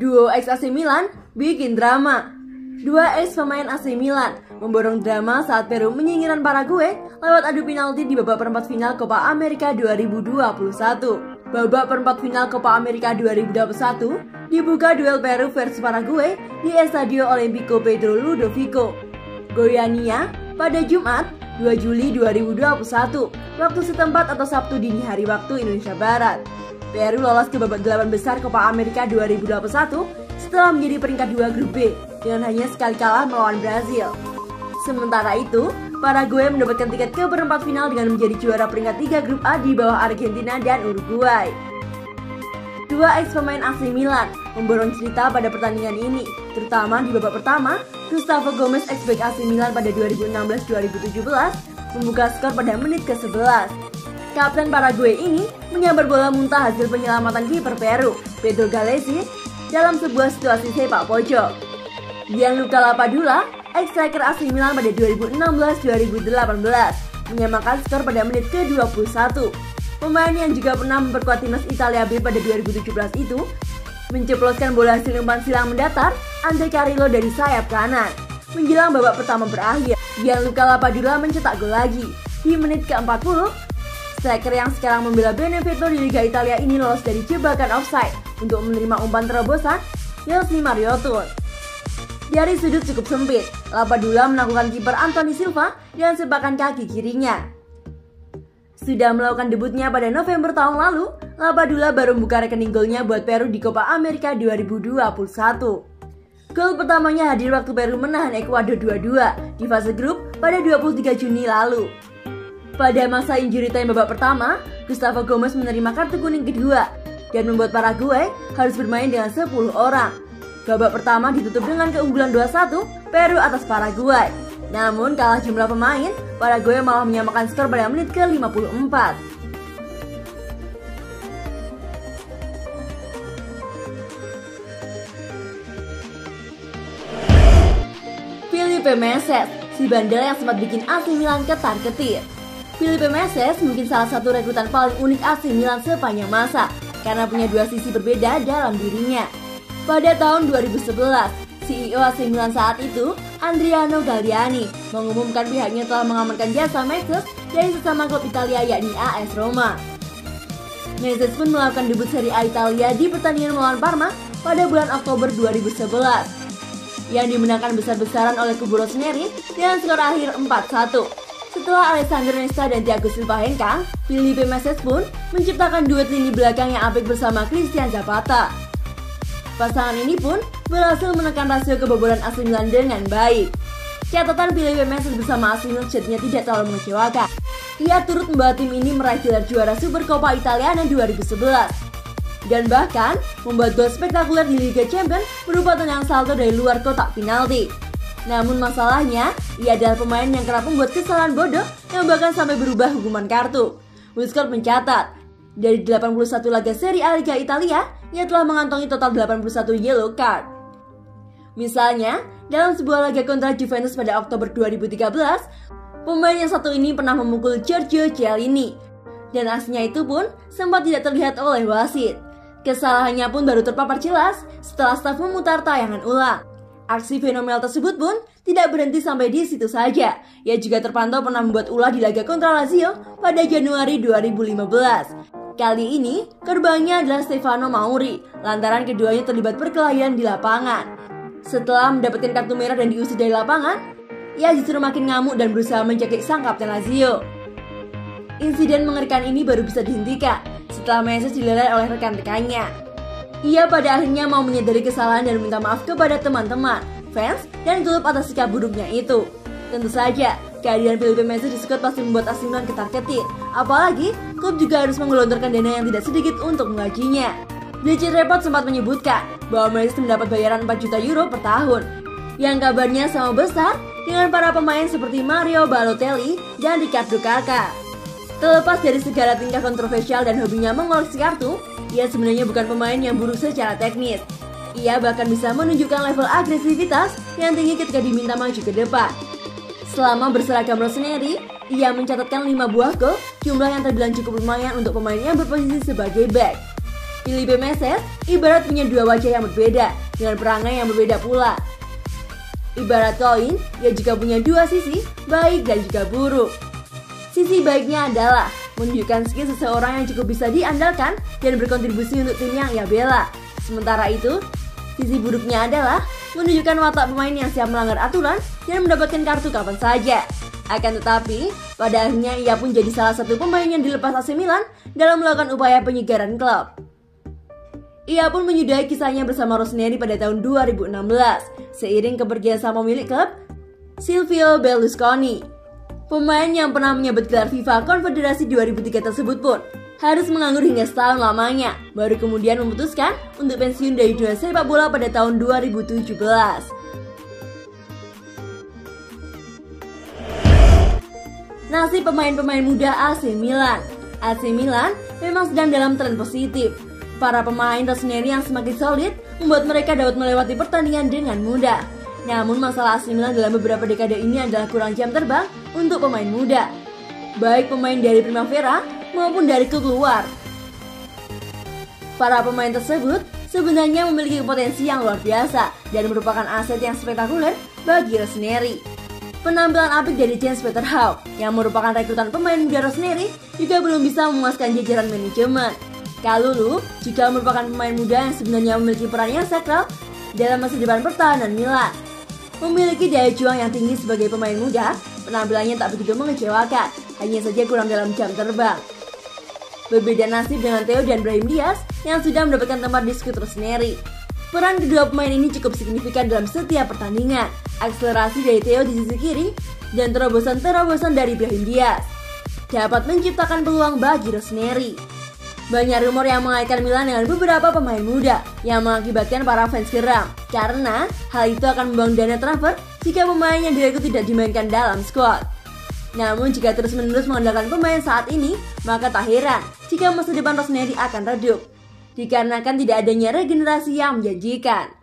Duo ex AC Milan bikin drama. Dua ex pemain AC Milan memborong drama saat Peru menyingkiran Paraguay lewat adu penalti di babak perempat final Copa America 2021. Babak perempat final Copa America 2021 dibuka duel Peru versus Paraguay di Estadio Olimpico Pedro Ludovico, Goiania pada Jumat 2 Juli 2021 waktu setempat atau Sabtu dini hari waktu Indonesia Barat. Peru lolos ke babak delapan besar Copa America 2021 setelah menjadi peringkat dua grup B dengan hanya sekali kalah melawan Brazil. Sementara itu, Paraguay mendapatkan tiket ke perempat final dengan menjadi juara peringkat tiga grup A di bawah Argentina dan Uruguay. Dua ex pemain AC Milan memborong cerita pada pertandingan ini, terutama di babak pertama, Gustavo Gomez ex back AC Milan pada 2016-2017 membuka skor pada menit ke-11 Kapten Paraguay ini menyambar bola muntah hasil penyelamatan kiper Peru, Pedro Galesi, dalam sebuah situasi sepak pojok. Gianluca Lapadula, ex-striker AC Milan pada 2016-2018, menyamakan skor pada menit ke-21. Pemain yang juga pernah memperkuat timnas Italia B pada 2017 itu menceploskan bola hasil umpan silang mendatar Ante Carillo dari sayap kanan. Menjelang babak pertama berakhir, Gianluca Lapadula mencetak gol lagi. Di menit ke-40, Striker yang sekarang membela Benevento di Liga Italia ini lolos dari jebakan offside untuk menerima umpan terobosan Yossi Mariotun. Dari sudut cukup sempit, Lapadula menaklukkan kiper Anthony Silva dengan sepakan kaki kirinya. Sudah melakukan debutnya pada November tahun lalu, Lapadula baru membuka rekening golnya buat Peru di Copa America 2021. Gol pertamanya hadir waktu Peru menahan Ekuador 2-2 di fase grup pada 23 Juni lalu. Pada masa injury time babak pertama, Gustavo Gomez menerima kartu kuning kedua dan membuat Paraguay harus bermain dengan 10 orang. Babak pertama ditutup dengan keunggulan 2-1 Peru atas Paraguay. Namun kalah jumlah pemain, Paraguay malah menyamakan skor pada menit ke-54. Felipe Meses, si bandel yang sempat bikin AC Milan ketar-ketir. Filipe Meses mungkin salah satu rekrutan paling unik AC Milan sepanjang masa karena punya dua sisi berbeda dalam dirinya. Pada tahun 2011, CEO AC Milan saat itu, Andriano Galliani, mengumumkan pihaknya telah mengamankan jasa Meses dari sesama klub Italia yakni AS Roma. Meses pun melakukan debut Serie A Italia di pertandingan melawan Parma pada bulan Oktober 2011 yang dimenangkan besar-besaran oleh kubu Rossoneri dengan skor akhir 4-1. Setelah Alexander Nesta dan Thiago Silva hengkang, Felipe Meses pun menciptakan duet lini belakang yang apik bersama Christian Zapata. Pasangan ini pun berhasil menekan rasio kebobolan AC Milan dengan baik. Catatan Felipe Meses bersama AC Milan jadinya tidak terlalu mengecewakan. Ia turut membawa tim ini meraih gelar juara Supercoppa Italiana 2011 dan bahkan membuat gol spektakuler di Liga Champions berupa tenang salto dari luar kotak penalti. Namun masalahnya, ia adalah pemain yang kerap membuat kesalahan bodoh yang bahkan sampai berubah hukuman kartu. Wizard mencatat, dari 81 laga seri A Liga Italia, ia telah mengantongi total 81 yellow card. Misalnya, dalam sebuah laga kontra Juventus pada Oktober 2013, pemain yang satu ini pernah memukul Giorgio Chiellini, dan aslinya itu pun sempat tidak terlihat oleh wasit. Kesalahannya pun baru terpapar jelas setelah staf memutar tayangan ulang. Aksi fenomenal tersebut pun tidak berhenti sampai di situ saja. Ia juga terpantau pernah membuat ulah di laga kontra Lazio pada Januari 2015. Kali ini, korbannya adalah Stefano Mauri, lantaran keduanya terlibat perkelahian di lapangan. Setelah mendapatkan kartu merah dan diusir dari lapangan, ia justru makin ngamuk dan berusaha mencekik sang kapten Lazio. Insiden mengerikan ini baru bisa dihentikan setelah Messi dilerai oleh rekan-rekannya. Ia pada akhirnya mau menyadari kesalahan dan minta maaf kepada teman-teman, fans, dan klub atas sikap buruknya itu. Tentu saja, kehadiran Felipe Messi di squad pasti membuat Arsenal ketar-ketir. Apalagi, klub juga harus menggelontorkan dana yang tidak sedikit untuk menggajinya. Bleacher Report sempat menyebutkan bahwa Messi mendapat bayaran 4 juta euro per tahun, yang kabarnya sama besar dengan para pemain seperti Mario Balotelli dan Ricardo Kakak. Terlepas dari segala tingkah kontroversial dan hobinya mengoleksi kartu, ia sebenarnya bukan pemain yang buruk secara teknis. Ia bahkan bisa menunjukkan level agresivitas yang tinggi ketika diminta maju ke depan. Selama berseragam Rossoneri, ia mencatatkan 5 buah gol, jumlah yang terbilang cukup lumayan untuk pemain yang berposisi sebagai back. Filipe Meses ibarat punya dua wajah yang berbeda dengan perangai yang berbeda pula. Ibarat koin, ia juga punya dua sisi, baik dan juga buruk. Sisi baiknya adalah menunjukkan skill seseorang yang cukup bisa diandalkan dan berkontribusi untuk tim yang ia bela. Sementara itu, sisi buruknya adalah menunjukkan watak pemain yang siap melanggar aturan dan mendapatkan kartu kapan saja. Akan tetapi, pada akhirnya ia pun jadi salah satu pemain yang dilepas AC Milan dalam melakukan upaya penyegaran klub. Ia pun menyudahi kisahnya bersama Rossoneri pada tahun 2016, seiring kepergian sang pemilik klub, Silvio Berlusconi. Pemain yang pernah menyebut gelar FIFA Konfederasi 2003 tersebut pun harus menganggur hingga setahun lamanya, baru kemudian memutuskan untuk pensiun dari dunia sepak bola pada tahun 2017. Nasib pemain-pemain muda AC Milan AC Milan memang sedang dalam tren positif, Para pemain Rossoneri yang semakin solid membuat mereka dapat melewati pertandingan dengan mudah. Namun masalah AC Milan dalam beberapa dekade ini adalah kurang jam terbang untuk pemain muda. Baik pemain dari Primavera maupun dari klub luar. Para pemain tersebut sebenarnya memiliki potensi yang luar biasa dan merupakan aset yang spektakuler bagi Rossoneri. Penampilan apik dari James Peter Howe yang merupakan rekrutan pemain muda Rossoneri juga belum bisa memuaskan jajaran manajemen. Kalulu juga merupakan pemain muda yang sebenarnya memiliki peran yang sakral dalam masa depan pertahanan Milan. Memiliki daya juang yang tinggi sebagai pemain muda, penampilannya tak begitu mengecewakan, hanya saja kurang dalam jam terbang. Berbeda nasib dengan Theo dan Brahim Diaz yang sudah mendapatkan tempat di skuad Rossoneri. Peran kedua pemain ini cukup signifikan dalam setiap pertandingan. Akselerasi dari Theo di sisi kiri dan terobosan-terobosan dari Brahim Diaz dapat menciptakan peluang bagi Rossoneri. Banyak rumor yang mengaitkan Milan dengan beberapa pemain muda yang mengakibatkan para fans geram karena hal itu akan membangun dana transfer jika pemain yang direkrut tidak dimainkan dalam squad. Namun jika terus-menerus mengandalkan pemain saat ini, maka tak heran jika masa depan Rossoneri akan redup dikarenakan tidak adanya regenerasi yang menjanjikan.